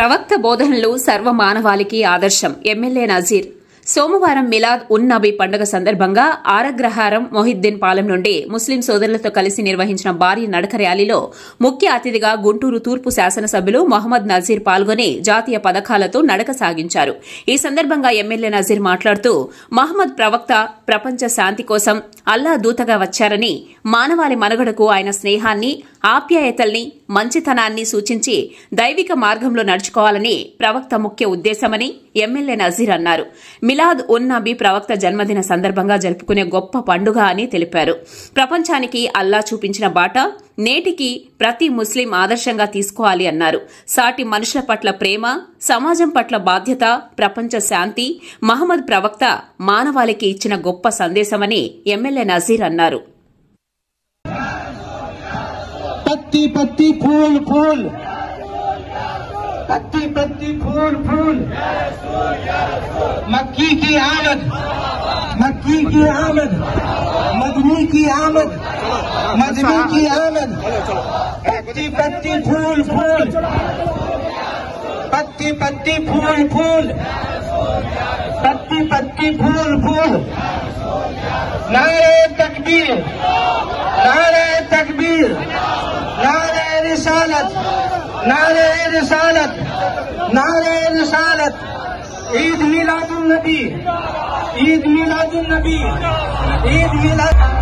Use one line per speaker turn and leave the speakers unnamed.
ప్రవక్త బోధనలు సర్వ మానవాళికి ఆదర్శం. ఎమ్మెల్యే నజీర్ సోమవారం మిలాద్ ఉన్ నబీ పండుగ సందర్భంగా ఆరగ్రహారం మొహిద్దీన్ పాలెం నుండి ముస్లిం సోదరులతో కలిసి నిర్వహించిన భారీ నడక ర్యాలీలో ముఖ్య అతిథిగా గుంటూరు తూర్పు శాసనసభ్యులు మొహమ్మద్ నజీర్ పాల్గొని జాతీయ పథకాలతో నడక సాగించారు. ఈ సందర్భంగా ఎమ్మెల్యే నజీర్ మాట్లాడుతూ మహమ్మద్ ప్రవక్త ప్రపంచ శాంతి కోసం అల్లా దూతగా వచ్చారని మానవాళి మనుగడకు ఆయన స్నేహాన్ని ఆప్యాయతల్ని మంచితనాన్ని సూచించి దైవిక మార్గంలో నడుచుకోవాలని ప్రవక్త ముఖ్య ఉద్దేశమని ఎమ్మెల్యే నజీర్ అన్నారు. మిలాద్ ఉన్ నబీ ప్రవక్త జన్మదిన సందర్భంగా జరుపుకునే గొప్ప పండుగ అని తెలిపారు. ప్రపంచానికి అల్లా చూపించిన బాట నేటికి ప్రతి ముస్లిం ఆదర్శంగా తీసుకోవాలి అన్నారు. సాటి మనుషుల పట్ల ప్రేమ సమాజం పట్ల బాధ్యత ప్రపంచ శాంతి మహమ్మద్ ప్రవక్త మానవాళికి ఇచ్చిన గొప్ప సందేశమని ఎమ్మెల్యే నజీర్ అన్నారు.
పత్తి పత్తి ఫూల్ ఫూల్ पत्ती पत्ती फूल फूल। मक्की की आमद। मक्की की आमद। मदनी की आमद। मदनी की आमद। पत्ती पत्ती फूल फूल। पत्ती पत्ती फूल फूल। पत्ती पत्ती फूल फूल। नारे तकबीर। नारे तकबीर। नारे रिसालत नारे रिसालत नारे रिसालत। ईद मिलादुल नबी ईद मिलादुल नबी ईद मिलाद